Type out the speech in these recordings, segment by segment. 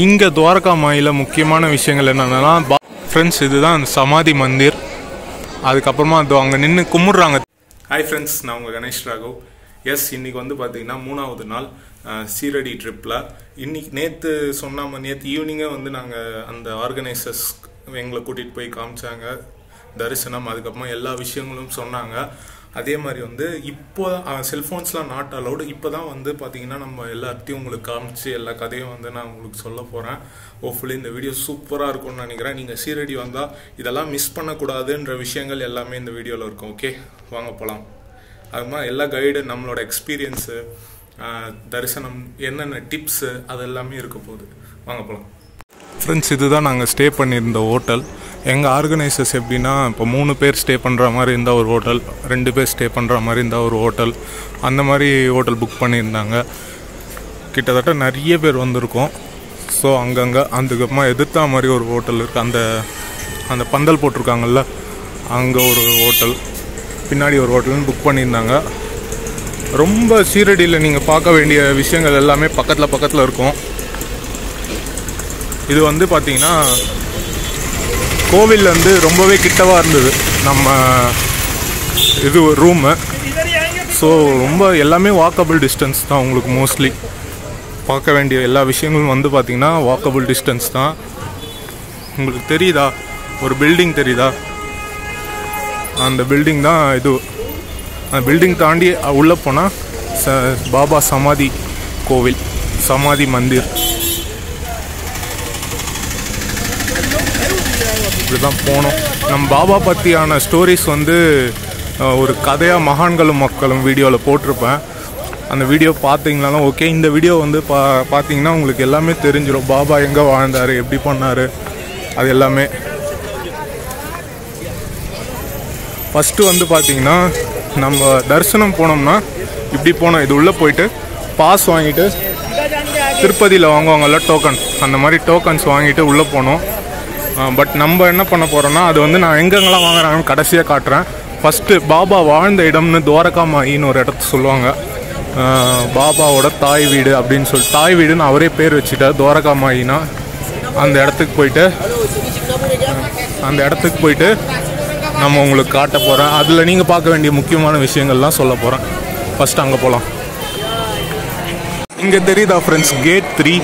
இங்கே துவாரகா மாயில் முக்கியமான விஷயங்கள் என்னென்னா ஃப்ரெண்ட்ஸ் இதுதான் சமாதி மந்திர். அதுக்கப்புறமா அது அங்கே நின்று கும்பிட்றாங்க. ஹாய் ஃப்ரெண்ட்ஸ் நான் உங்கள் கணேஷ் ராகவ். எஸ் இன்றைக்கி வந்து பார்த்தீங்கன்னா மூணாவது நாள் சீரடி ட்ரிப்பில் இன்னைக்கு நேற்று சொன்னாம நேற்று ஈவினிங்கே வந்து நாங்கள் அந்த ஆர்கனைசர்ஸ் எங்களை கூட்டிகிட்டு போய் காமிச்சாங்க. தரிசனம் அதுக்கப்புறமா எல்லா விஷயங்களும் சொன்னாங்க. அதே மாதிரி வந்து இப்போ செல்ஃபோன்ஸ்லாம் நாட் அலவுடு இப்போ தான் வந்து பார்த்தீங்கன்னா நம்ம எல்லாத்தையும் உங்களுக்கு காமிச்சு எல்லா கதையும் வந்து நான் உங்களுக்கு சொல்ல போகிறேன் ஹோப்ஃபுல்லி இந்த வீடியோ சூப்பராக இருக்கும்னு நினைக்கிறேன். நீங்கள் சீரடி வந்தால் இதெல்லாம் மிஸ் பண்ணக்கூடாதுன்ற விஷயங்கள் எல்லாமே இந்த வீடியோவில் இருக்கும். ஓகே வாங்க போகலாம் அது மாதிரி எல்லா கைடு நம்மளோட எக்ஸ்பீரியன்ஸு தரிசனம் என்னென்ன டிப்ஸு அது எல்லாமே இருக்க போகுது. வாங்க போகலாம் ஃப்ரெண்ட்ஸ் இதுதான் நாங்கள் ஸ்டே பண்ணியிருந்த ஹோட்டல் எங்கள் ஆர்கனைசர்ஸ் எப்படின்னா இப்போ மூணு பேர் ஸ்டே பண்ணுற மாதிரி இருந்தால் ஒரு ஹோட்டல் ரெண்டு பேர் ஸ்டே பண்ணுற மாதிரி இருந்தால் ஒரு ஹோட்டல் அந்த மாதிரி ஹோட்டல் புக் பண்ணியிருந்தாங்க. கிட்டத்தட்ட நிறைய பேர் வந்திருக்கோம். ஸோ அங்கங்கே அதுக்கப்புறமா எதிர்த்தா மாதிரி ஒரு ஹோட்டல் இருக்குது அந்த அந்த பந்தல் போட்டிருக்காங்கல்ல அங்கே ஒரு ஹோட்டல் பின்னாடி ஒரு ஹோட்டல்னு புக் பண்ணியிருந்தாங்க. ரொம்ப சீரடியில் நீங்கள் பார்க்க வேண்டிய விஷயங்கள் எல்லாமே பக்கத்தில் பக்கத்தில் இருக்கும். இது வந்து பார்த்தீங்கன்னா கோவில் வந்து ரொம்பவே கிட்டவாக இருந்தது. நம்ம இது ரூமு ஸோ ரொம்ப எல்லாமே வாக்கபிள் டிஸ்டன்ஸ் தான் உங்களுக்கு மோஸ்ட்லி பார்க்க வேண்டிய எல்லா விஷயங்களும் வந்து பார்த்திங்கன்னா வாக்கபிள் டிஸ்டன்ஸ் தான். உங்களுக்கு தெரியுதா? ஒரு பில்டிங் தெரியுதா? அந்த பில்டிங் தான் இது. அந்த பில்டிங் தாண்டி உள்ளே போனால் ச பாபா சமாதி கோவில் சமாதி மந்திர். இப்படி தான் போனோம். நம்ம பாபா பற்றியான ஸ்டோரிஸ் வந்து ஒரு கதையாக மகான்களும் மக்களும் வீடியோவில் போட்டிருப்பேன். அந்த வீடியோ பார்த்தீங்களாலும் ஓகே இந்த வீடியோ வந்து பா பார்த்தீங்கன்னா உங்களுக்கு எல்லாமே தெரிஞ்சிடும் பாபா எங்கே வாழ்ந்தார் எப்படி பண்ணார் அது எல்லாமே. ஃபஸ்ட்டு வந்து பார்த்தீங்கன்னா நம்ம தரிசனம் போனோம்னா இப்படி போனோம். இது உள்ளே போயிட்டு பாஸ் வாங்கிட்டு திருப்பதியில் வாங்குவாங்கல்ல டோக்கன் அந்த மாதிரி டோக்கன்ஸ் வாங்கிட்டு உள்ளே போனோம். பட் நம்ம என்ன பண்ண போகிறோம்னா அது வந்து நான் எங்கெங்கெல்லாம் வாங்குறாங்கன்னு கடைசியாக காட்டுறேன். ஃபஸ்ட்டு பாபா வாழ்ந்த இடம்னு துவாரகாமாயின்னு ஒரு இடத்த சொல்லுவாங்க. பாபாவோட தாய் வீடு அப்படின்னு சொல்லி தாய் வீடுன்னு அவரே பேர் வச்சுட்டார் துவாரகாமாயினா அந்த இடத்துக்கு போயிட்டு அந்த இடத்துக்கு போயிட்டு நம்ம உங்களுக்கு காட்ட போகிறேன் அதில் நீங்கள் பார்க்க வேண்டிய முக்கியமான விஷயங்கள்லாம் சொல்ல போகிறேன் ஃபஸ்ட்டு அங்கே போகலாம் இங்கே தெரியுதா ஃப்ரெண்ட்ஸ் கேட் த்ரீ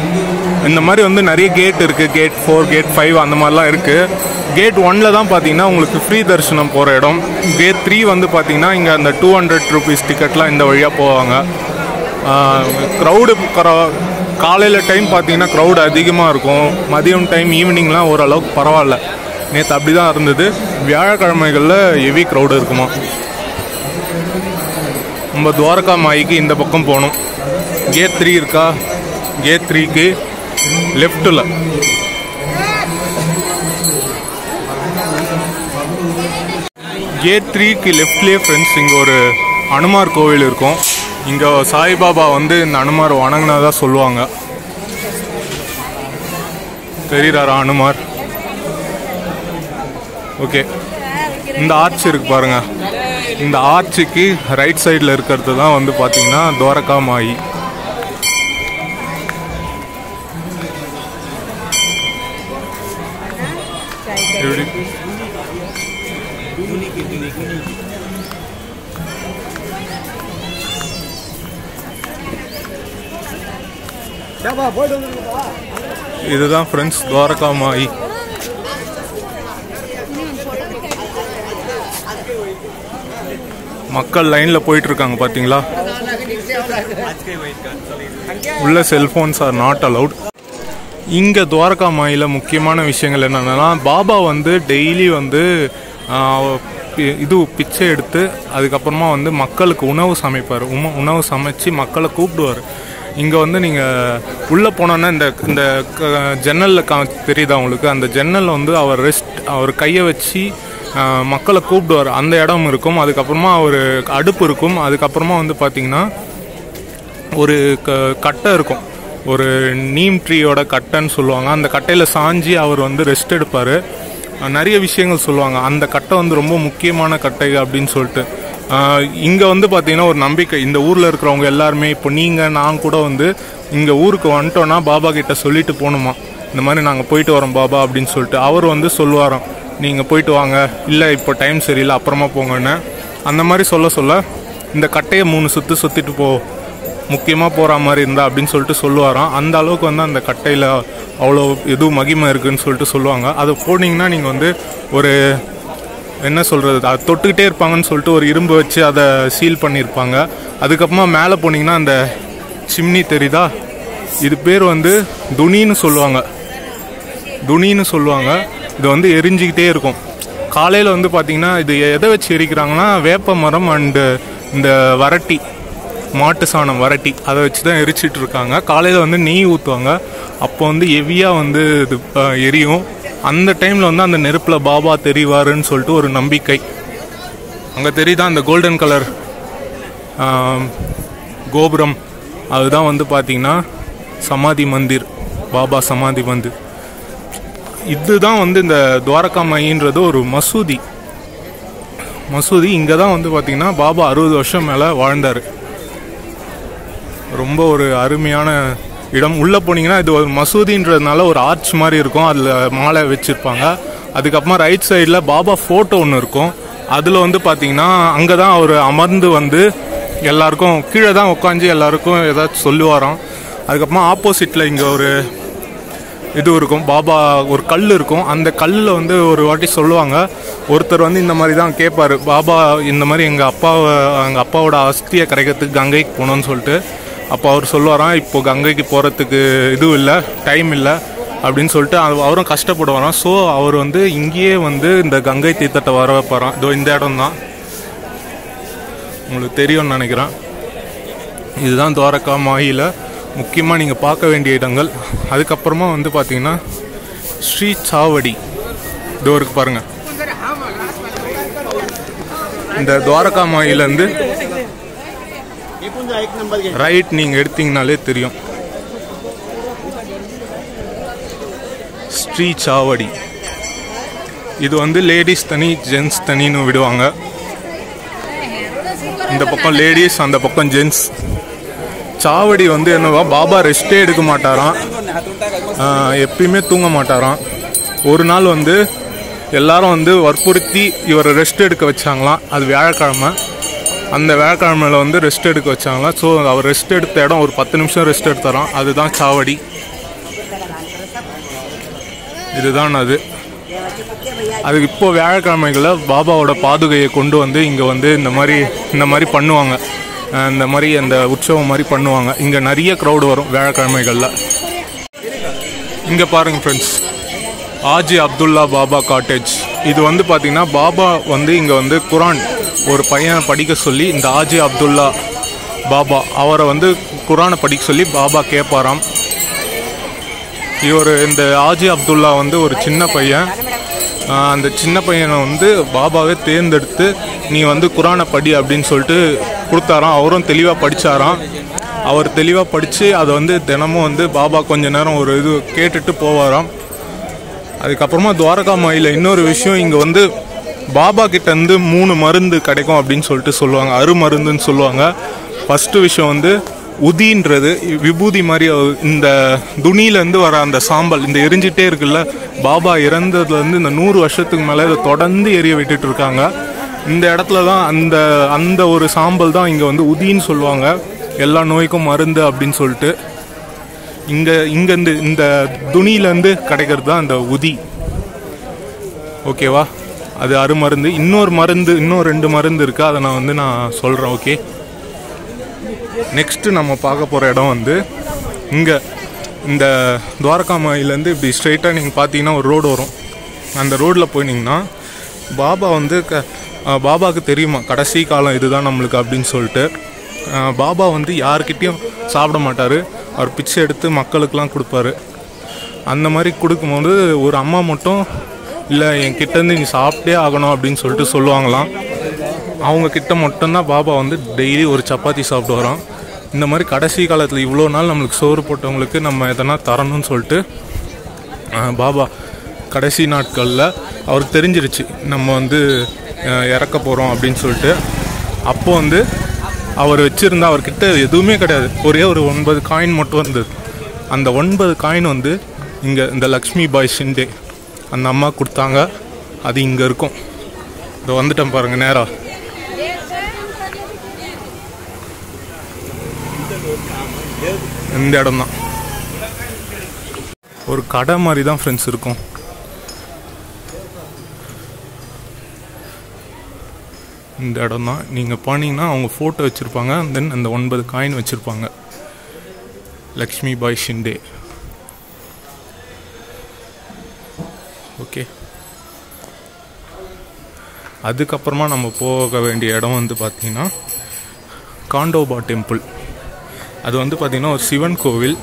இந்த மாதிரி வந்து நிறைய கேட் இருக்குது கேட் ஃபோர் கேட் ஃபைவ் அந்த மாதிரிலாம் இருக்குது கேட் ஒனில் தான் பார்த்தீங்கன்னா உங்களுக்கு ஃப்ரீ தரிசனம் போகிற இடம். கேட் த்ரீ வந்து பார்த்தீங்கன்னா இங்கே அந்த டூ ஹண்ட்ரட் ருபீஸ் டிக்கெட்லாம் இந்த வழியாக போவாங்க. க்ரௌடு காலையில் டைம் பார்த்தீங்கன்னா க்ரௌடு அதிகமாக இருக்கும். மதியம் டைம் ஈவினிங்லாம் ஓரளவுக்கு பரவாயில்ல. நேற்று அப்படி தான் இருந்தது. வியாழக்கிழமைகளில் ஹெவி க்ரௌடு இருக்குமா? நம்ம துவாரகா மாய்க்கு இந்த பக்கம் போகணும். கேட் த்ரீ இருக்கா? கேட் த்ரீக்கு லெஃப்ட்டில் கேட் த்ரீக்கு லெஃப்ட்லேயே ஃப்ரெண்ட்ஸ் இங்கே ஒரு அனுமார் கோவில் இருக்கும். இங்கே சாய்பாபா வந்து இந்த அனுமார் வணங்கினதா சொல்லுவாங்க. தெரியுறாரா அனுமார்? ஓகே இந்த ஆர்ச் இருக்கு பாருங்க. இந்த ஆர்ச்சுக்கு ரைட் சைடில் இருக்கிறது தான் வந்து பார்த்தீங்கன்னா துவாரகா மாயி இதுதான் ஃப்ரெண்ட்ஸ் துவாரகா மாயி. மக்கள் லைனில் போயிட்டு இருக்காங்க பார்த்தீங்களா உள்ள செல்ஃபோன்ஸ் ஆர் நாட் அலவுட் இங்கே துவாரகா மாயில முக்கியமான விஷயங்கள் என்னென்னா பாபா வந்து டெய்லி வந்து இது பிச்சை எடுத்து அதுக்கப்புறமா வந்து மக்களுக்கு உணவு சமைப்பார். உணவு சமைச்சு மக்களை கூப்பிடுவார். இங்கே வந்து நீங்கள் உள்ளே போனோன்னா இந்த இந்த க- கா தெரியுதா உங்களுக்கு? அந்த ஜன்னலில் வந்து அவர் ரெஸ்ட் அவர் கையை வச்சு மக்களை கூப்பிடுவார். அந்த இடம் இருக்கும். அதுக்கப்புறமா ஒரு அடுப்பு இருக்கும். அதுக்கப்புறமா வந்து பார்த்தீங்கன்னா ஒரு க கட்டை இருக்கும். ஒரு நீம் ட்ரீயோட கட்டைன்னு சொல்லுவாங்க. அந்த கட்டையில் சாஞ்சி அவர் வந்து ரெஸ்ட் எடுப்பார். நிறைய விஷயங்கள் சொல்லுவாங்க. அந்த கட்டை வந்து ரொம்ப முக்கியமான கட்டை அப்படின்னு சொல்லிட்டு. இங்கே வந்து பார்த்தீங்கன்னா ஒரு நம்பிக்கை. இந்த ஊரில் இருக்கிறவங்க எல்லாருமே இப்போ நீங்கள் நான் கூட வந்து இங்கே ஊருக்கு வந்துட்டோன்னா பாபா கிட்ட சொல்லிட்டு போகணுமா? இந்த மாதிரி நாங்கள் போயிட்டு வரோம் பாபா அப்படின்னு சொல்லிட்டு. அவர் வந்து சொல்லுவாராம் நீங்கள் போயிட்டு வாங்க. இல்லை இப்போ டைம் சரியில்லை அப்புறமா போங்கன்னு. அந்த மாதிரி சொல்ல சொல்ல இந்த கட்டையை மூணு சுற்று சுற்றிட்டு போ. முக்கியமாக போகிற மாதிரி இருந்தா அப்படின்னு சொல்லிட்டு சொல்லுவாராம். அந்த அளவுக்கு வந்து அந்த கட்டையில் அவ்வளோ எதுவும் மகிமை இருக்குன்னு சொல்லிட்டு சொல்லுவாங்க. அதை போனீங்கன்னா நீங்கள் வந்து ஒரு என்ன சொல்கிறது அதை தொட்டுக்கிட்டே இருப்பாங்கன்னு சொல்லிட்டு ஒரு இரும்பு வச்சு அதை சீல் பண்ணியிருப்பாங்க. அதுக்கப்புறமா மேலே போனீங்கன்னா அந்த சிம்னி தெரியுதா? இது பேர் வந்து துணின்னு சொல்லுவாங்க. துணின்னு சொல்லுவாங்க. இது வந்து எரிஞ்சிக்கிட்டே இருக்கும். காலையில் வந்து பார்த்தீங்கன்னா இது எதை வச்சு எரிக்கிறாங்கன்னா வேப்ப மரம் அண்டு இந்த வரட்டி மாட்டு சாணம் வரட்டி அதை வச்சு தான் எரிச்சிட்டு இருக்காங்க. காலையில் வந்து நெய் ஊற்றுவாங்க அப்போ வந்து ஹெவியாக வந்து இது எரியும். அந்த டைமில் வந்து அந்த நெருப்பில் பாபா தெரிவாருன்னு சொல்லிட்டு ஒரு நம்பிக்கை. அங்கே தெரியுதா? அந்த கோல்டன் கலர் கோபுரம். அதுதான் வந்து பார்த்தீங்கன்னா சமாதி மந்திர் பாபா சமாதி மந்திர் இதுதான் வந்து இந்த துவாரகா மைன்றது ஒரு மசூதி. மசூதி இங்கே தான் வந்து பார்த்தீங்கன்னா பாபா அறுபது வருஷம் மேலே வாழ்ந்தார். ரொம்ப ஒரு அருமையான இடம் உள்ளே போனீங்கன்னா இது ஒரு மசூதின்றதுனால ஒரு ஆர்ச் மாதிரி இருக்கும். அதில் மாலை வச்சுருப்பாங்க. அதுக்கப்புறமா ரைட் சைடில் பாபா ஃபோட்டோ ஒன்று இருக்கும். அதில் வந்து பார்த்தீங்கன்னா அங்கே தான் அவர் அமர்ந்து வந்து எல்லாருக்கும் கீழே தான் உட்காந்து எல்லாருக்கும் ஏதாச்சும் சொல்லுவாராம். அதுக்கப்புறமா ஆப்போசிட்டில் இங்கே ஒரு இது இருக்கும். பாபா ஒரு கல் இருக்கும். அந்த கல்லில் வந்து ஒரு வாட்டி சொல்லுவாங்க. ஒருத்தர் வந்து இந்த மாதிரி தான் கேட்பாரு பாபா இந்த மாதிரி எங்கள் அப்பாவை எங்கள் அப்பாவோட அஸ்தியை கிடைக்கிறதுக்கு கங்கைக்கு போகணும்னு சொல்லிட்டு. அப்போ அவர் சொல்லுவாராம் இப்போ கங்கைக்கு போகிறதுக்கு இதுவும் இல்லை டைம் இல்லை அப்படின்னு சொல்லிட்டு அவ- அவரும் கஷ்டப்படுவாராம். ஸோ அவர் வந்து இங்கேயே வந்து இந்த கங்கை தீர்த்தத்தை வர வைப்பாராம். இதோ இந்த இடம் தான் உங்களுக்கு தெரியும்னு நினைக்கிறேன். இதுதான் துவாரகா மாயில முக்கியமாக நீங்கள் பார்க்க வேண்டிய இடங்கள். அதுக்கப்புறமா வந்து பார்த்தீங்கன்னா ஸ்ரீ சாவடி. இதோ இருக்கு பாருங்கள் இந்த துவாரகா மாயிலேருந்து ரைட் நீங்கள் எடுத்தீங்கனாலே தெரியும். ஸ்ரீ சாவடி. இது வந்து லேடிஸ் தனி ஜென்ஸ் தனின்னு விடுவாங்க. இந்த பக்கம் லேடிஸ் அந்த பக்கம் ஜென்ஸ் சாவடி வந்து என்னவா பாபா ரெஸ்டே எடுக்க மாட்டாராம். எப்பயுமே தூங்க மாட்டாராம். ஒரு நாள் வந்து எல்லாரும் வந்து வற்புறுத்தி இவரை ரெஸ்ட் எடுக்க வச்சாங்களாம். அது வியாழக்கிழமை. அந்த வியாழக்கிழமையில வந்து ரெஸ்ட் எடுக்க வச்சாங்களா? ஸோ அவர் ரெஸ்ட் எடுத்த இடம் ஒரு பத்து நிமிஷம் ரெஸ்ட் எடுத்தாராம். அதுதான் சாவடி. இதுதான் அது. அது இப்போ வியாழக்கிழமைகளில் பாபாவோட பாதுகையை கொண்டு வந்து இங்கே வந்து இந்த மாதிரி இந்த மாதிரி பண்ணுவாங்க. இந்த மாதிரி அந்த உற்சவம் மாதிரி பண்ணுவாங்க. இங்கே நிறைய க்ரௌடு வரும் வியாழக்கிழமைகளில் இங்கே பாருங்கள் ஃப்ரெண்ட்ஸ் ஆஜி அப்துல்லா பாபா காட்டேஜ் இது வந்து பார்த்தீங்கன்னா பாபா வந்து இங்கே வந்து குரான் ஒரு பையனை படிக்க சொல்லி இந்த ஆஜி அப்துல்லா பாபா அவரை வந்து குரானை படிக்க சொல்லி பாபா கேட்பாராம் இவர் இந்த ஆஜி அப்துல்லா வந்து ஒரு சின்ன பையன். அந்த சின்ன பையனை வந்து பாபாவே தேர்ந்தெடுத்து நீ வந்து குரானை படி அப்படின்னு சொல்லிட்டு கொடுத்தாராம். அவரும் தெளிவாக படித்தாராம் அவர் தெளிவாக படித்து அதை வந்து தினமும் வந்து பாபா கொஞ்ச நேரம் ஒரு இது கேட்டுட்டு போவாராம். அதுக்கப்புறமா துவாரகா மாயில இன்னொரு விஷயம் இங்கே வந்து பாபா கிட்டேருந்து மூணு மருந்து கிடைக்கும் அப்படின்னு சொல்லிட்டு சொல்லுவாங்க. அருமருந்துன்னு சொல்லுவாங்க. ஃபஸ்ட்டு விஷயம் வந்து உதின்றது. விபூதி மாதிரி இந்த துணியிலேருந்து வர அந்த சாம்பல் இந்த எரிஞ்சிட்டே இருக்குல்ல பாபா இறந்ததுலேருந்து இந்த நூறு வருஷத்துக்கு மேலே இதை தொடர்ந்து எரிய விட்டுட்டு இருக்காங்க இந்த இடத்துல தான் அந்த அந்த ஒரு சாம்பல் தான் இங்கே வந்து உதின்னு சொல்லுவாங்க. எல்லா நோய்க்கும் மருந்து அப்படின்னு சொல்லிட்டு. இங்கே இங்கேருந்து இந்த துணியிலேருந்து கிடைக்கிறது தான் அந்த உதி. ஓகேவா? அது அருமருந்து இன்னொரு மருந்து இன்னும் ரெண்டு மருந்து இருக்குது அதை நான் வந்து நான் சொல்கிறேன் ஓகே? நெக்ஸ்ட்டு நம்ம பார்க்க போகிற இடம் வந்து இங்கே இந்த துவாரகா மாயிலேருந்து இப்படி ஸ்ட்ரைட்டாக நீங்கள் பார்த்தீங்கன்னா ஒரு ரோடு வரும். அந்த ரோட்டில் போயினீங்கன்னா பாபா வந்து க பாபாவுக்கு தெரியுமா? கடைசி காலம் இதுதான் நம்மளுக்கு அப்படின்னு சொல்லிட்டு. பாபா வந்து யார்கிட்டேயும் சாப்பிட மாட்டார். அவர் பிச்சை எடுத்து மக்களுக்கெலாம் கொடுப்பாரு. அந்த மாதிரி கொடுக்கும்போது ஒரு அம்மா மட்டும் இல்லை என் கிட்டேருந்து நீ சாப்பிட்டே ஆகணும் அப்படின்னு சொல்லிட்டு சொல்லுவாங்களாம். அவங்க கிட்ட மட்டும்தான் பாபா வந்து டெய்லி ஒரு சப்பாத்தி சாப்பிட்டு வரோம் இந்த மாதிரி கடைசி காலத்தில் இவ்வளோ நாள் நம்மளுக்கு சோறு போட்டவங்களுக்கு நம்ம எதனா தரணும்னு சொல்லிட்டு பாபா கடைசி நாட்களில் அவருக்கு தெரிஞ்சிருச்சு நம்ம வந்து இறக்க போகிறோம் அப்படின்னு சொல்லிட்டு. அப்போது வந்து அவர் வச்சிருந்த அவர்கிட்ட எதுவுமே கிடையாது. ஒரே ஒரு ஒன்பது காயின் மட்டும் இருந்தது. அந்த ஒன்பது காயின் வந்து இங்கே இந்த லக்ஷ்மி பாய் ஷிண்டே அந்த அம்மா கொடுத்தாங்க. அது இங்கே இருக்கும். இதை வந்துட்டேன் பாருங்கள் நேராக இந்த இடம் தான் ஒரு கடை மாதிரி தான் ஃப்ரெண்ட்ஸ் இருக்கும். இந்த இடம் தான். நீங்கள் போனீங்கன்னா அவங்க ஃபோட்டோ வச்சுருப்பாங்க தென் அந்த ஒன்பது காயின் வச்சுருப்பாங்க. லக்ஷ்மி பாய் ஷிண்டே. ஓகே அதுக்கப்புறமா நம்ம போக வேண்டிய இடம் வந்து பார்த்திங்கன்னா காண்டோபா டெம்பிள் அது வந்து பார்த்திங்கன்னா ஒரு சிவன் கோவில்.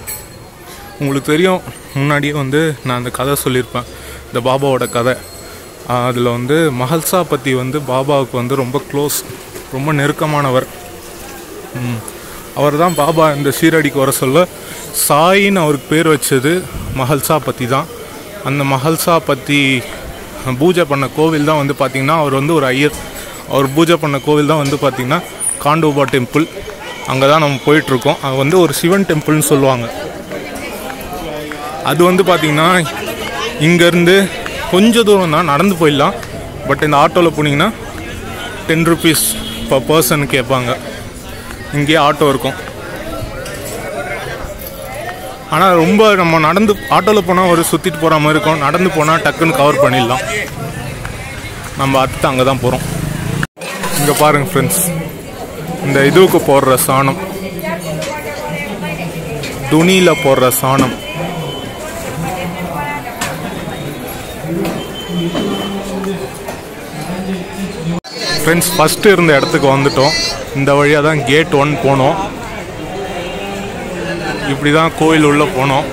உங்களுக்கு தெரியும் முன்னாடியே வந்து நான் அந்த கதை சொல்லியிருப்பேன். இந்த பாபாவோட கதை. அதில் வந்து மஹல்சா பற்றி வந்து பாபாவுக்கு வந்து ரொம்ப க்ளோஸ் ரொம்ப நெருக்கமானவர். அவர் தான் பாபா இந்த சீரடிக்கு வர சொல்ல. சாயின்னு அவருக்கு பேர் வச்சது மஹல்சா பற்றி தான். அந்த மஹல்சா பற்றி பூஜை பண்ண கோவில் தான் வந்து பார்த்திங்கன்னா அவர் வந்து ஒரு ஐயர். அவர் பூஜை பண்ண கோவில் தான் வந்து பார்த்திங்கன்னா காண்டோபா டெம்பிள். அங்கே தான் நம்ம போயிட்டுருக்கோம். அது வந்து ஒரு சிவன் டெம்பிள்னு சொல்லுவாங்க. அது வந்து பார்த்திங்கன்னா இங்கேருந்து கொஞ்சம் தூரம் தான் நடந்து போயிடலாம். பட் இந்த ஆட்டோவில் போனீங்கன்னா டென் ருபீஸ் பர் பர்சன் கேட்பாங்க. இங்கேயே ஆட்டோ இருக்கும். ஆனால் ரொம்ப நம்ம நடந்து ஆட்டோவில் போனால் ஒரு சுற்றிட்டு போகிற மாதிரி இருக்கும். நடந்து போனால் டக்குன்னு கவர் பண்ணிடலாம். நம்ம அடுத்து அங்கே தான் போகிறோம் இங்கே பாருங்கள் ஃப்ரெண்ட்ஸ் இந்த இதுவுக்கு போடுற சாணம். துணியில் போடுற சாணம். ஃப்ரெண்ட்ஸ் ஃபஸ்ட்டு இருந்த இடத்துக்கு வந்துட்டோம். இந்த வழியாக தான் கேட் ஒன் போனோம். இப்படி தான் கோயில் உள்ளே போனோம்.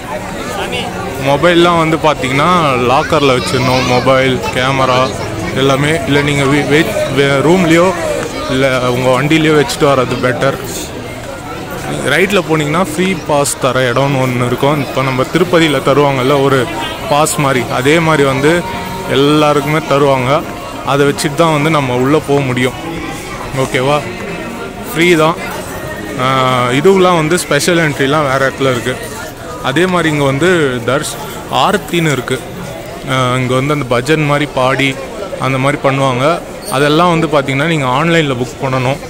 மொபைல்லாம் வந்து பார்த்தீங்கன்னா லாக்கரில் வச்சிடணும் மொபைல் கேமரா எல்லாமே. இல்லை நீங்கள் வெயிட் ரூம்லேயோ இல்லை உங்கள் வண்டிலேயோ வச்சுட்டு வர்றது பெட்டர் ரைட்டில் போனீங்கன்னா ஃப்ரீ பாஸ் தர இடம்னு ஒன்று இருக்கும். இப்போ நம்ம திருப்பதியில் தருவாங்கல்ல ஒரு பாஸ் மாதிரி. அதே மாதிரி வந்து எல்லாருக்குமே தருவாங்க. அதை வச்சுட்டு தான் வந்து நம்ம உள்ளே போக முடியும். ஓகேவா? ஃப்ரீ தான். இதுவெலாம் வந்து ஸ்பெஷல் என்ட்ரிலாம் வேறு இடத்துல இருக்குது அதே மாதிரி இங்கே வந்து தர்ஷ் ஆர்த்தின்னு இருக்குது இங்கே வந்து அந்த பஜன் மாதிரி பாடி அந்த மாதிரி பண்ணுவாங்க. அதெல்லாம் வந்து பார்த்திங்கன்னா நீங்கள் ஆன்லைனில் புக் பண்ணணும்.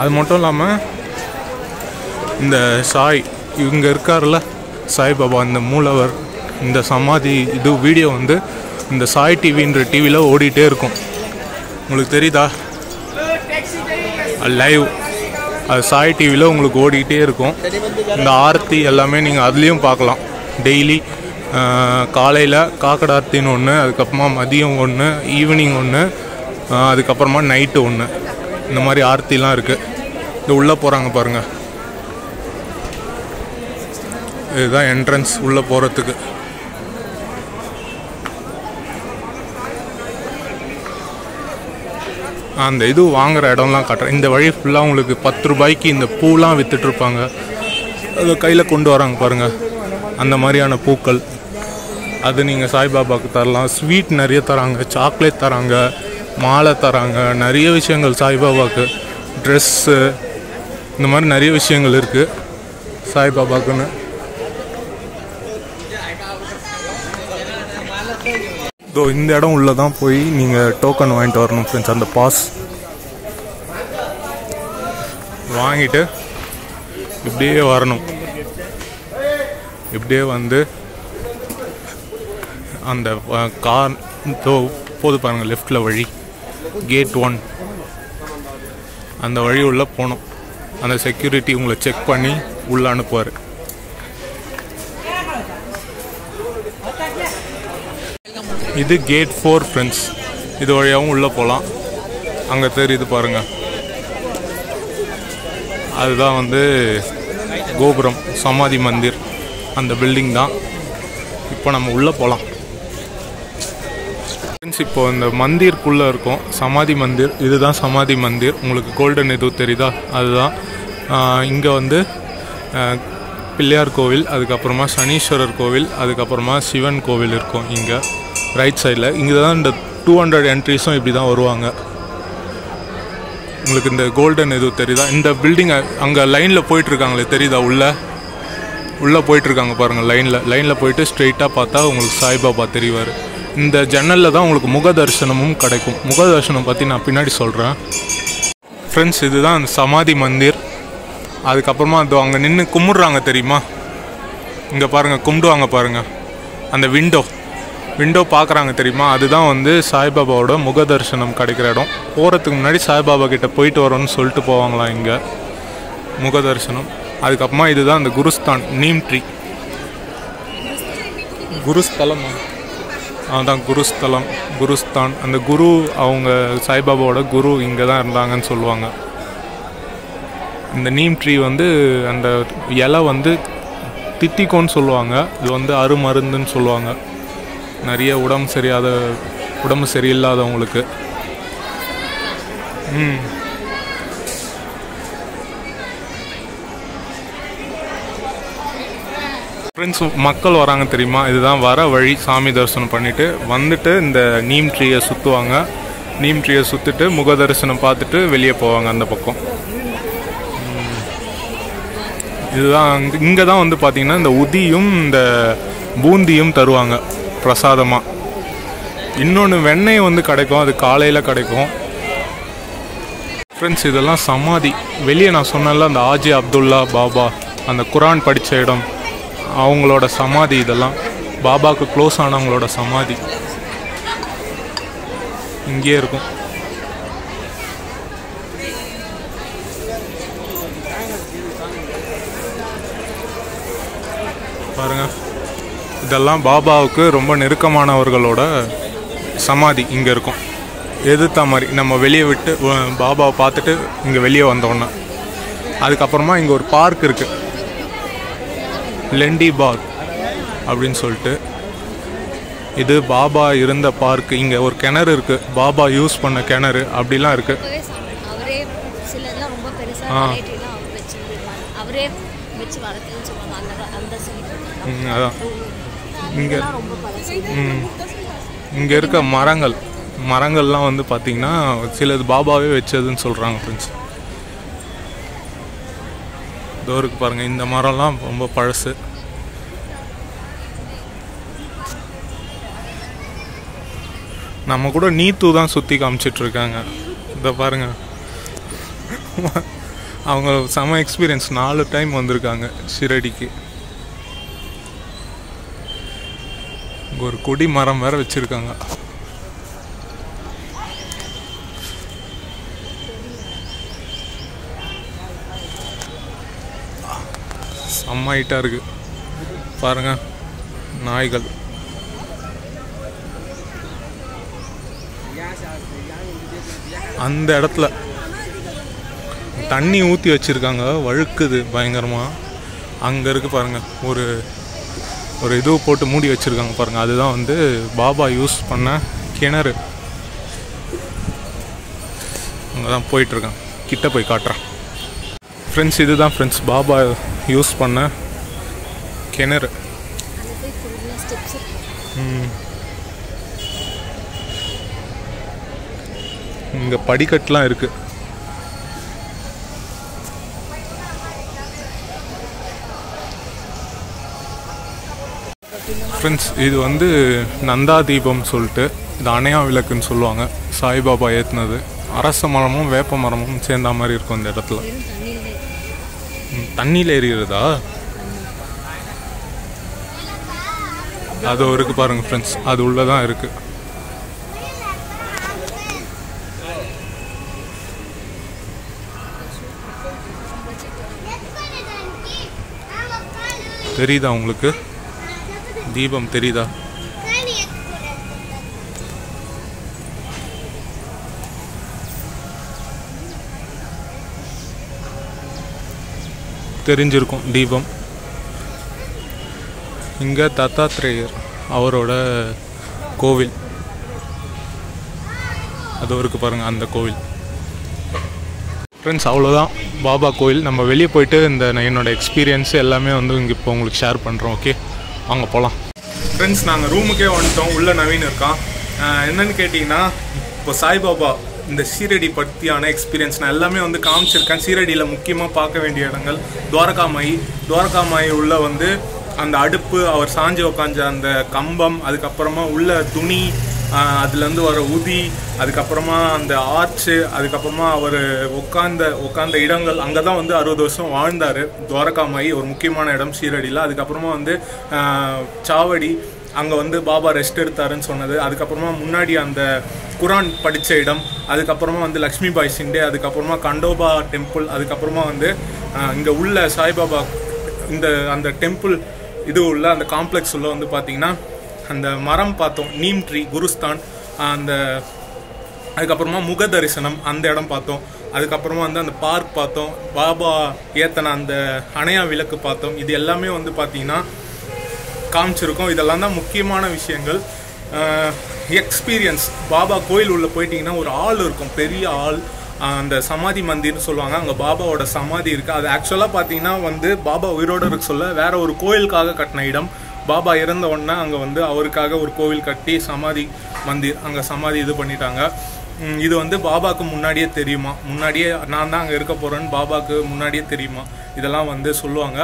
அது மட்டும் இல்லாமல் இந்த சாய் இவங்க இருக்கார்ல சாய்பாபா இந்த மூலவர் இந்த சமாதி இது வீடியோ வந்து இந்த சாய் டிவின்ற டிவியில் ஓடிட்டே இருக்கும். உங்களுக்கு தெரியுதா? லைவ் அது சாய் டிவியில் உங்களுக்கு ஓடிக்கிட்டே இருக்கும். இந்த ஆர்த்தி எல்லாமே நீங்கள் அதுலேயும் பார்க்கலாம். டெய்லி காலையில் காக்கட ஆர்த்தின்னு ஒன்று அதுக்கப்புறமா மதியம் ஒன்று ஈவினிங் ஒன்று அதுக்கப்புறமா நைட்டு ஒன்று இந்த மாதிரி ஆர்த்திலாம் இருக்குது இது உள்ளே போகிறாங்க பாருங்கள் இதுதான் என்ட்ரன்ஸ் உள்ளே போகிறதுக்கு அந்த இது வாங்குற இடம்லாம் காட்டுறேன். இந்த வழி ஃபுல்லாக உங்களுக்கு பத்து ரூபாய்க்கு இந்த பூலாம் வித்துட்ருப்பாங்க அதை கையில் கொண்டு வராங்க பாருங்கள் அந்த மாதிரியான பூக்கள். அது நீங்கள் சாய்பாபாவுக்கு தரலாம். ஸ்வீட் நிறைய தராங்க. சாக்லேட் தராங்க. மாலை தராங்க. நிறைய விஷயங்கள் சாய்பாபாவுக்கு ட்ரெஸ்ஸு இந்த மாதிரி நிறைய விஷயங்கள் இருக்குது சாய்பாபாக்குன்னு. ஸோ இந்த இடம் உள்ள தான் போய் நீங்கள் டோக்கன் வாங்கிட்டு வரணும் ஃப்ரெண்ட்ஸ் அந்த பாஸ் வாங்கிட்டு இப்படியே வரணும். இப்படியே வந்து அந்த கார் தோ போது பாருங்கள் லெஃப்டில் வழி. கேட் ஒன் அந்த வழி உள்ளே போகணும் அந்த செக்யூரிட்டி உங்களை செக் பண்ணி உள்ளே அனுப்புவார். இது கேட் ஃபோர் ஃப்ரெண்ட்ஸ் இது வழியாகவும் உள்ளே போகலாம் அங்கே தெரியுது பாருங்கள் அதுதான் வந்து கோபுரம் சமாதி மந்திர். அந்த பில்டிங் தான். இப்போ நம்ம உள்ளே போகலாம் ஃப்ரெண்ட்ஸ் இப்போ இந்த மந்திர்க்குள்ளே இருக்கும். சமாதி மந்திர். இதுதான் சமாதி மந்திர். உங்களுக்கு கோல்டன் எதுவும் தெரியுதா? அதுதான். இங்கே வந்து பிள்ளையார் கோவில் அதுக்கப்புறமா சனீஸ்வரர் கோவில் அதுக்கப்புறமா சிவன் கோவில் இருக்கும் இங்கே. ரைட் சைடில் இங்கே தான் இந்த டூ ஹண்ட்ரட் என்ட்ரிஸும் இப்படி தான் வருவாங்க. உங்களுக்கு இந்த கோல்டன் எதுவும் தெரியுதா? இந்த பில்டிங் அங்கே லைனில் போயிட்டுருக்காங்களே தெரியுதா உள்ளே? உள்ளே போயிட்டுருக்காங்க பாருங்கள் லைனில் லைனில் போயிட்டு ஸ்ட்ரெயிட்டாக பார்த்தா உங்களுக்கு சாய்பாபா தெரிவார். இந்த ஜன்னலில் தான் உங்களுக்கு முக தரிசனமும் கிடைக்கும். முக தரிசனம் பற்றி நான் பின்னாடி சொல்கிறேன் ஃப்ரெண்ட்ஸ் இதுதான் அந்த சமாதி மந்திர். அதுக்கப்புறமா அது அங்கே நின்று கும்பிட்றாங்க தெரியுமா? இங்கே பாருங்கள் கும்பிடுவாங்க பாருங்கள் அந்த விண்டோ விண்டோ பார்க்குறாங்க தெரியுமா? அதுதான் வந்து சாய்பாபாவோட முக தரிசனம் கிடைக்கிற இடம். போகிறதுக்கு முன்னாடி சாய்பாபா கிட்டே போயிட்டு வரோன்னு சொல்லிட்டு போவாங்களாம் இங்கே? முக தரிசனம் அதுக்கப்புறமா இதுதான் அந்த குருஸ்தான் நீம் ட்ரீ குருஸ்தலம். அதுதான் குருஸ்தலம் குருஸ்தான். அந்த குரு அவங்க சாய்பாபாவோட குரு இங்கே தான் இருந்தாங்கன்னு சொல்லுவாங்க. இந்த நீம் ட்ரீ வந்து அந்த இலை வந்து தித்திக்கோன்னு சொல்லுவாங்க. இது வந்து அருமருந்துன்னு சொல்லுவாங்க. நிறைய உடம்பு சரியாத உடம்பு சரியில்லாதவங்களுக்கு. ம். ஃப்ரெண்ட்ஸ் மக்கள் வராங்க தெரியுமா? இதுதான் வர வழி. சாமி தரிசனம் பண்ணிவிட்டு வந்துட்டு இந்த நீம் ட்ரீயை சுற்றுவாங்க நீம் ட்ரீயை சுற்றிட்டு முக தரிசனம் பார்த்துட்டு வெளியே போவாங்க அந்த பக்கம். இதுதான் இங்கே தான் வந்து பார்த்திங்கன்னா இந்த உதியும் இந்த பூந்தியும் தருவாங்க. பிரசாதமாக இன்னொன்று வெண்ணெய் வந்து கிடைக்கும் அது காலையில் கிடைக்கும். ஃப்ரெண்ட்ஸ் இதெல்லாம் சமாதி. வெளியே நான் சொன்னல அந்த ஆஜி அப்துல்லா பாபா அந்த குரான் படித்த இடம் அவங்களோட சமாதி இதெல்லாம். பாபாவுக்கு க்ளோஸ் ஆனவங்களோட சமாதி. இங்கேயே இருக்கும். பாருங்கள் இதெல்லாம் பாபாவுக்கு ரொம்ப நெருக்கமானவர்களோட சமாதி இங்கே இருக்கும். எதிர்த்த மாதிரி நம்ம வெளியே விட்டு பாபாவை பார்த்துட்டு இங்கே வெளியே வந்தோன்னே அதுக்கப்புறமா இங்கே ஒரு பார்க் இருக்குது லெண்டி பார்க் அப்படின்னு சொல்லிட்டு. இது பாபா இருந்த பார்க். இங்கே ஒரு கிணறு இருக்குது பாபா யூஸ் பண்ண கிணறு அப்படிலாம் இருக்குது ஆ. அதான். இங்கே இங்கே இருக்க மரங்கள் மரங்கள்லாம் வந்து பார்த்தீங்கன்னா சிலது பாபாவே வச்சதுன்னு சொல்கிறாங்க ஃப்ரெண்ட்ஸ் தோருக்கு பாருங்கள் இந்த மரம்லாம் ரொம்ப பழசு. நம்ம கூட நீத்து தான் சுற்றி காமிச்சிட்டு இருக்காங்க. இதை பாருங்க. அவங்க செம எக்ஸ்பீரியன்ஸ் நாலு டைம் வந்திருக்காங்க ஷிரடிக்கு. இங்க ஒரு கொடி மரம் வேற வச்சிருக்காங்க. செம்ம ஹைட்டாக இருக்கு. பாருங்க நாய்கள். அந்த இடத்துல தண்ணி ஊற்றி வச்சிருக்காங்க. வழுக்குது பயங்கரமாக அங்கே இருக்குது பாருங்கள் ஒரு ஒரு இது போட்டு மூடி வச்சுருக்காங்க பாருங்கள் அதுதான் வந்து பாபா யூஸ் பண்ண கிணறு. அங்கே தான் போயிட்டுருக்கேன். கிட்ட போய் காட்டுறேன். ஃப்ரெண்ட்ஸ் இது தான் ஃப்ரெண்ட்ஸ் பாபா யூஸ் பண்ண கிணறு. இங்கே படிக்கட்டுலாம் இருக்குது ஃப்ரெண்ட்ஸ் இது வந்து நந்தா தீபம் சொல்லிட்டு இது அணையா விளக்குன்னு சொல்லுவாங்க. சாய்பாபா ஏற்றுனது அரச மரமும் வேப்ப மரமும் சேர்ந்த மாதிரி இருக்கும் இந்த இடத்துல. தண்ணியில் எரியுறதா? அது இருக்கு பாருங்க ஃப்ரெண்ட்ஸ் அது உள்ளதான் இருக்கு. தெரியுதா உங்களுக்கு? தீபம் தெரியுதா? தெரிஞ்சிருக்கும் தீபம். இங்கே தத்தாத்ரேயர் அவரோட கோவில். அது இருக்குது பாருங்க அந்த கோவில். ஃப்ரெண்ட்ஸ் அவ்வளோதான் பாபா கோவில். நம்ம வெளியே போயிட்டு இந்த என்னோடய என்னோட எக்ஸ்பீரியன்ஸ் எல்லாமே வந்து இங்கே இப்போ உங்களுக்கு ஷேர் பண்ணுறோம் ஓகே வாங்க போகலாம் ஃப்ரெண்ட்ஸ் நாங்கள் ரூமுக்கே வந்துட்டோம். உள்ள நவீன் இருக்கான். என்னன்னு கேட்டிங்கன்னா இப்போ சாய்பாபா இந்த சீரடி பற்றியான எக்ஸ்பீரியன்ஸ் நான் எல்லாமே வந்து காமிச்சிருக்கேன். சீரடியில் முக்கியமாக பார்க்க வேண்டிய இடங்கள் துவாரகாமாயி. துவாரகாமாயி உள்ள வந்து அந்த அடுப்பு அவர் சாஞ்சு உக்காஞ்ச அந்த கம்பம் அதுக்கப்புறமா உள்ள துணி அதுலேருந்து வர உதி அதுக்கப்புறமா அந்த ஆர்ச்சு அதுக்கப்புறமா அவர் உட்காந்த உட்காந்த இடங்கள் அங்கே தான் வந்து அறுபது வருஷம் வாழ்ந்தார். துவாரகாமாயி ஒரு முக்கியமான இடம் சீரடியில். அதுக்கப்புறமா வந்து சாவடி அங்கே வந்து பாபா ரெஸ்ட் எடுத்தாருன்னு சொன்னது. அதுக்கப்புறமா முன்னாடி அந்த குரான் படித்த இடம் அதுக்கப்புறமா வந்து லக்ஷ்மி பாய் சிண்டே அதுக்கப்புறமா கண்டோபா டெம்பிள் அதுக்கப்புறமா வந்து இங்கே உள்ள சாய்பாபா இந்த அந்த டெம்பிள் இது உள்ள அந்த காம்ப்ளெக்ஸ் உள்ள வந்து பார்த்திங்கன்னா அந்த மரம் பார்த்தோம் நீம் ட்ரீ குருஸ்தான் அந்த அதுக்கப்புறமா முக தரிசனம் அந்த இடம் பார்த்தோம். அதுக்கப்புறமா வந்து அந்த பார்க் பார்த்தோம். பாபா ஏத்தன அந்த அணையா விளக்கு பார்த்தோம். இது எல்லாமே வந்து பார்த்தீங்கன்னா காமிச்சிருக்கோம். இதெல்லாம் தான் முக்கியமான விஷயங்கள். எக்ஸ்பீரியன்ஸ் பாபா கோயில் உள்ளே போயிட்டீங்கன்னா ஒரு ஆள் இருக்கும். பெரிய ஆள். அந்த சமாதி மந்திர்னு சொல்லுவாங்க. அங்கே பாபாவோட சமாதி இருக்குது அது ஆக்சுவலாக பார்த்தீங்கன்னா வந்து பாபா உயிரோடு இருக்க சொல்ல வேற ஒரு கோயிலுக்காக கட்டின இடம். பாபா இறந்த உடனே அங்கே வந்து அவருக்காக ஒரு கோவில் கட்டி சமாதி மந்திர் அங்கே சமாதி இது பண்ணிட்டாங்க. இது வந்து பாபாக்கு முன்னாடியே தெரியுமா? முன்னாடியே நான் தான் அங்கே இருக்க போகிறேன்னு பாபாக்கு முன்னாடியே தெரியுமா? இதெல்லாம் வந்து சொல்லுவாங்க.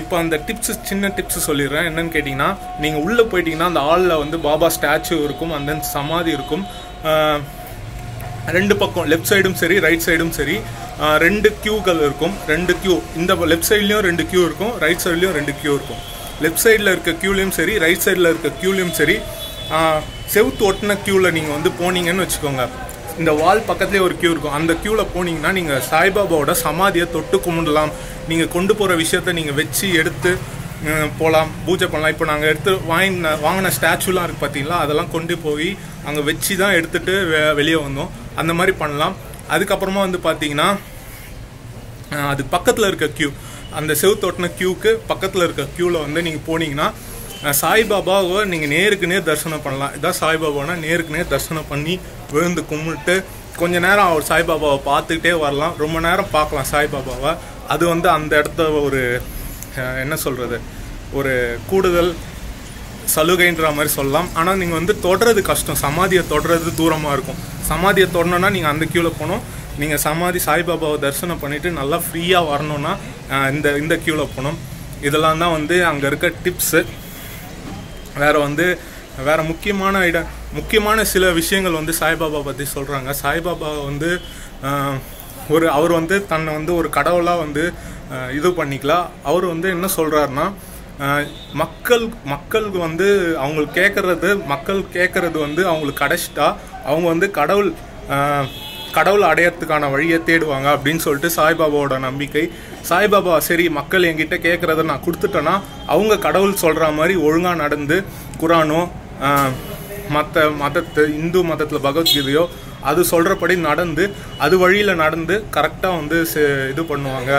இப்போ அந்த டிப்ஸ் சின்ன டிப்ஸ் சொல்லிடுறேன். என்னன்னு கேட்டிங்கன்னா நீங்கள் உள்ளே போயிட்டீங்கன்னா அந்த ஆளில் வந்து பாபா ஸ்டாச்சு இருக்கும் அந்த சமாதி இருக்கும். ரெண்டு பக்கம் லெஃப்ட் சைடும் சரி ரைட் சைடும் சரி ரெண்டு க்யூக்கள் இருக்கும். ரெண்டு கியூ இந்த லெஃப்ட் சைட்லேயும் ரெண்டு கியூ இருக்கும் ரைட் சைட்லேயும் ரெண்டு கியூ இருக்கும். லெஃப்ட் சைடில் இருக்க க்யூலையும் சரி ரைட் சைடில் இருக்க க்யூலையும் சரி செவுத்து ஒட்டின க்யூவில் நீங்கள் வந்து போனீங்கன்னு வச்சுக்கோங்க. இந்த வால் பக்கத்துலேயே ஒரு க்யூ இருக்கும். அந்த க்யூவில் போனீங்கன்னா நீங்கள் சாய்பாபாவோட சமாதியை தொட்டு கும்பிடலாம். நீங்கள் கொண்டு போகிற விஷயத்த நீங்கள் வச்சு எடுத்து போகலாம் பூஜை பண்ணலாம். இப்போ நாங்கள் எடுத்து வாங்கின வாங்கின ஸ்டாச்சுலாம் இருக்குது பார்த்தீங்களா அதெல்லாம் கொண்டு போய் அங்கே வச்சு தான் எடுத்துகிட்டு வெ வெளியே வந்தோம். அந்த மாதிரி பண்ணலாம். அதுக்கப்புறமா வந்து பார்த்தீங்கன்னா அது பக்கத்தில் இருக்க க்யூ அந்த செவுத்தொட்டின க்யூக்கு பக்கத்தில் இருக்க க்யூவில் வந்து நீங்கள் போனீங்கன்னா சாய்பாபாவை நீங்கள் நேருக்கு நேர் தரிசனம் பண்ணலாம். இதான் சாய்பாபானா நேருக்கு நேர் தரிசனம் பண்ணி விழுந்து கும்பிட்டு கொஞ்ச நேரம் அவர் சாய்பாபாவை பார்த்துக்கிட்டே வரலாம். ரொம்ப நேரம் பார்க்கலாம் சாய்பாபாவை. அது வந்து அந்த இடத்த ஒரு என்ன சொல்கிறது ஒரு கூடுதல் சலுகைன்ற மாதிரி சொல்லலாம். ஆனால் நீங்கள் வந்து தொடுறது கஷ்டம். சமாதியை தொடுறது தூரமாக இருக்கும். சமாதியை தொடணுன்னா நீங்கள் அந்த கியூவில் போகணும். நீங்கள் சமாதி சாய்பாபாவை தரிசனம் பண்ணிவிட்டு நல்லா ஃப்ரீயாக வரணுன்னா இந்த இந்த கியூவில் போகணும். இதெல்லாம் தான் வந்து அங்கே இருக்க டிப்ஸு வேறு வந்து வேறு முக்கியமான இடம் முக்கியமான சில விஷயங்கள் வந்து சாய்பாபா பற்றி சொல்கிறாங்க சாய்பாபா வந்து ஒரு அவர் வந்து தன்னை வந்து ஒரு கடவுளாக வந்து இது பண்ணிக்கலாம் அவர் வந்து என்ன சொல்கிறாருன்னா மக்கள் மக்களுக்கு வந்து அவங்களுக்கு கேட்குறது மக்கள் கேட்குறது வந்து அவங்களுக்கு கிடச்சிட்டா அவங்க வந்து கடவுள் கடவுள் அடையறதுக்கான வழியை தேடுவாங்க அப்படின்னு சொல்லிட்டு சாய்பாபாவோட நம்பிக்கை. சாய்பாபா சரி மக்கள் என்கிட்ட கேட்குறத நான் கொடுத்துட்டேன்னா அவங்க கடவுள் சொல்கிற மாதிரி ஒழுங்காக நடந்து குரானோ மற்ற மதத்து இந்து மதத்தில் பகவத்கீதையோ அது சொல்கிறபடி நடந்து அது வழியில் நடந்து கரெக்டாக வந்து இது பண்ணுவாங்க.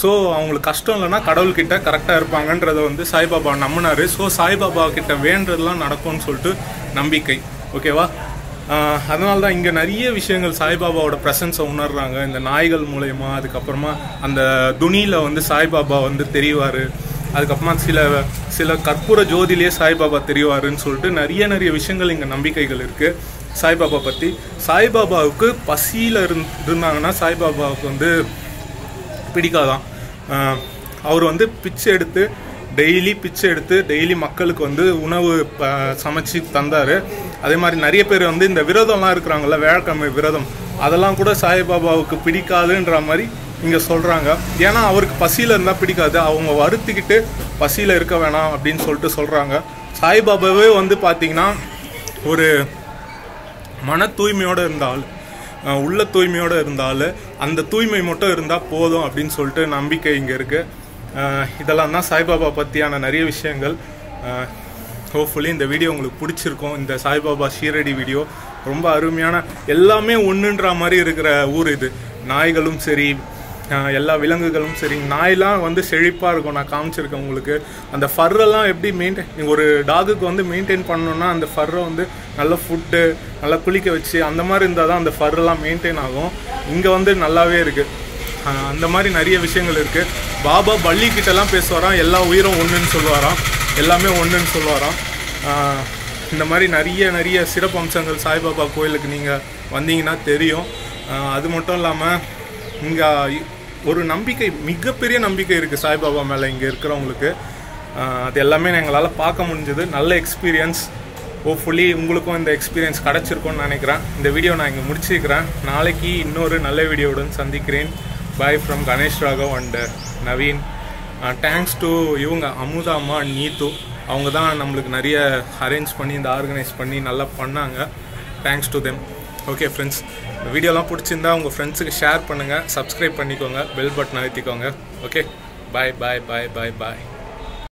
ஸோ அவங்களுக்கு கஷ்டம் இல்லைன்னா கடவுள்கிட்ட கரெக்டாக இருப்பாங்கன்றத வந்து சாய்பாபா நம்பினார். ஸோ சாய்பாபா கிட்ட வேண்டதெல்லாம் நடக்கும்னு சொல்லிட்டு நம்பிக்கை. ஓகேவா அதனால தான் இங்கே நிறைய விஷயங்கள் சாய்பாபாவோட ப்ரெசன்ஸை உணர்றாங்க. இந்த நாய்கள் மூலயமா அதுக்கப்புறமா அந்த துணியில் வந்து சாய்பாபா வந்து தெரிவார். அதுக்கப்புறமா சில சில கற்பூர ஜோதிலேயே சாய்பாபா தெரிவாருன்னு சொல்லிட்டு நிறைய நிறைய விஷயங்கள் இங்கே நம்பிக்கைகள் இருக்குது சாய்பாபா பற்றி சாய்பாபாவுக்கு பசியில் இருந் இருந்தாங்கன்னா சாய்பாபாவுக்கு வந்து பிடிக்காதான். அவர் வந்து பிச்சை எடுத்து டெய்லி பிச்சை எடுத்து டெய்லி மக்களுக்கு வந்து உணவு ப- சமைச்சு தந்தார். அதே மாதிரி நிறைய பேர் வந்து இந்த விரதம்லாம் இருக்கிறாங்கல்ல வேழக்கிழமை விரதம். அதெல்லாம் கூட சாய்பாபாவுக்கு பிடிக்காதுன்ற மாதிரி இங்கே சொல்கிறாங்க ஏன்னா அவருக்கு பசியில் இருந்தால் பிடிக்காது. அவங்க வருத்திக்கிட்டு பசியில் இருக்க வேணாம் அப்படின்னு சொல்லிட்டு சொல்கிறாங்க சாய்பாபாவே வந்து பார்த்தீங்கன்னா ஒரு மன தூய்மையோடு இருந்தால் உள்ள தூய்மையோடு இருந்தால் அந்த தூய்மை மட்டும் இருந்தால் போதும் அப்படின்னு சொல்லிட்டு நம்பிக்கை இங்கே இருக்குது இதெல்லாம் தான் சாய்பாபா பற்றியான நிறைய விஷயங்கள். ஹோப்ஃபுல்லி இந்த வீடியோ உங்களுக்கு பிடிச்சிருக்கும். இந்த சாய்பாபா ஷீரடி வீடியோ ரொம்ப அருமையான எல்லாமே ஒன்றுன்ற மாதிரி இருக்கிற ஊர் இது. நாய்களும் சரி எல்லா விலங்குகளும் சரி நாயெலாம் வந்து செழிப்பாக இருக்கும். நான் காமிச்சிருக்கேன் உங்களுக்கு. அந்த ஃபர்ரெல்லாம் எப்படி மெயின்டைன் ஒரு டாகுக்கு வந்து மெயின்டைன் பண்ணணும்னா அந்த ஃபர்ரை வந்து நல்ல ஃபுட்டு நல்லா குளிக்க வச்சு அந்த மாதிரி இருந்தால் தான் அந்த ஃபர்ரெல்லாம் மெயின்டைன் ஆகும். இங்கே வந்து நல்லாவே இருக்குது அந்த மாதிரி நிறைய விஷயங்கள் இருக்குது பாபா பள்ளி கிட்டலாம் பேசுவாராம். எல்லா உயிரும் ஒன்றுன்னு சொல்லுவாராம். எல்லாமே ஒன்றுன்னு சொல்லுவாராம். இந்த மாதிரி நிறைய நிறைய சிறப்பு அம்சங்கள் சாய்பாபா கோயிலுக்கு நீங்கள் வந்தீங்கன்னா தெரியும். அது மட்டும் இல்லாமல் இங்கே ஒரு நம்பிக்கை மிகப்பெரிய நம்பிக்கை இருக்குது சாய்பாபா மேலே இங்கே இருக்கிறவங்களுக்கு. அது எல்லாமே எங்களால் பார்க்க முடிஞ்சது. நல்ல எக்ஸ்பீரியன்ஸ் ஹோப்ஃபுல்லி உங்களுக்கும் இந்த எக்ஸ்பீரியன்ஸ் கிடச்சிருக்கும்னு நினைக்கிறேன். இந்த வீடியோ நான் இங்கே முடிச்சிருக்கிறேன் நாளைக்கு இன்னொரு நல்ல வீடியோவுடன் சந்திக்கிறேன். Bye from Ganesh Raghav and Naveen thanks to இவங்க அமுதா அம்மா அண்ட் நீத்து அவங்க தான் நம்மளுக்கு நிறைய அரேஞ்ச் பண்ணி இந்த ஆர்கனைஸ் பண்ணி நல்லா பண்ணாங்க. Thanks to them okay friends இந்த வீடியோலாம் பிடிச்சிருந்தா உங்கள் ஃப்ரெண்ட்ஸுக்கு ஷேர் பண்ணுங்கள் சப்ஸ்கிரைப் பண்ணிக்கோங்க. Bell button அழுத்திக்கோங்க. Okay bye bye bye bye bye